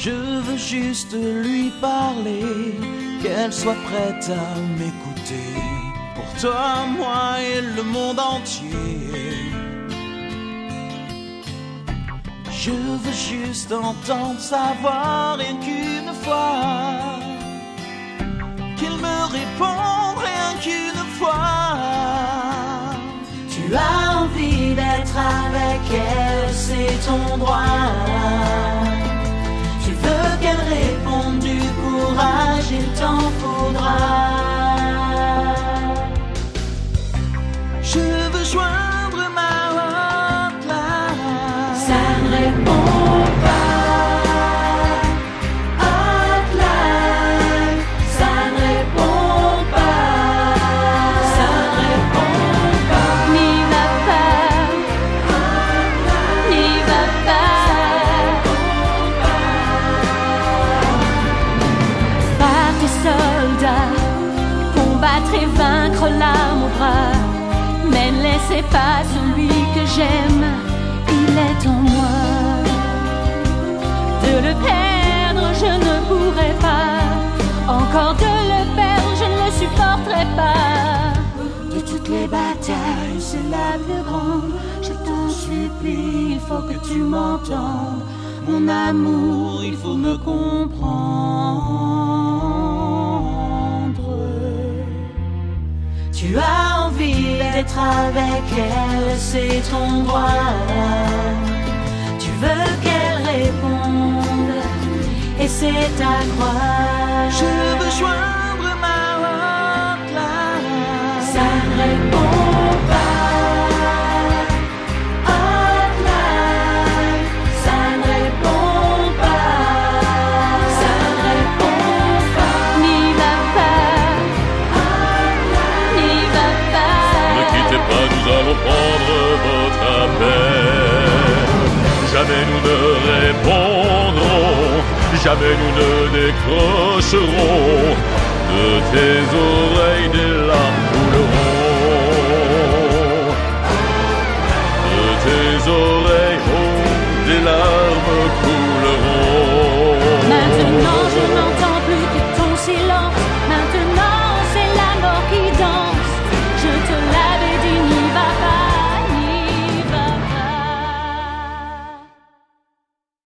Je veux juste lui parler, qu'elle soit prête à m'écouter. Pour toi, moi et le monde entier. Je veux juste entendre sa voix rien qu'une fois. Qu'il me réponde rien qu'une fois. Tu as envie d'être avec elle, c'est ton droit. Combattre et vaincre bras. Mais ne laissez pas celui que j'aime, De le perdre, je ne le supporterai pas. De toutes les batailles, c'est la plus grande. Je t'en supplie, il faut que tu m'entendes. Mon amour, il faut me comprendre. Tu as envie d'être avec elle, c'est ton droit. Tu veux qu'elle réponde, et c'est ta croix. Je veux joindre ma hotline. Ça ne répond pas. Hotline, ça ne répond pas. Ça ne répond pas. N'y va pas. N'y va Ne pas. quittez pas, nous allons prendre votre appel. Jamais nous ne jamais nous ne décrocherons. De tes oreilles des larmes